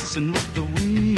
And with the wind.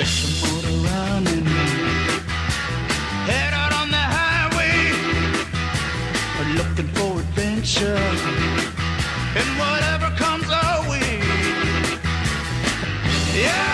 There's a motor running. Head out on the highway, looking for adventure. And whatever comes our way. Yeah.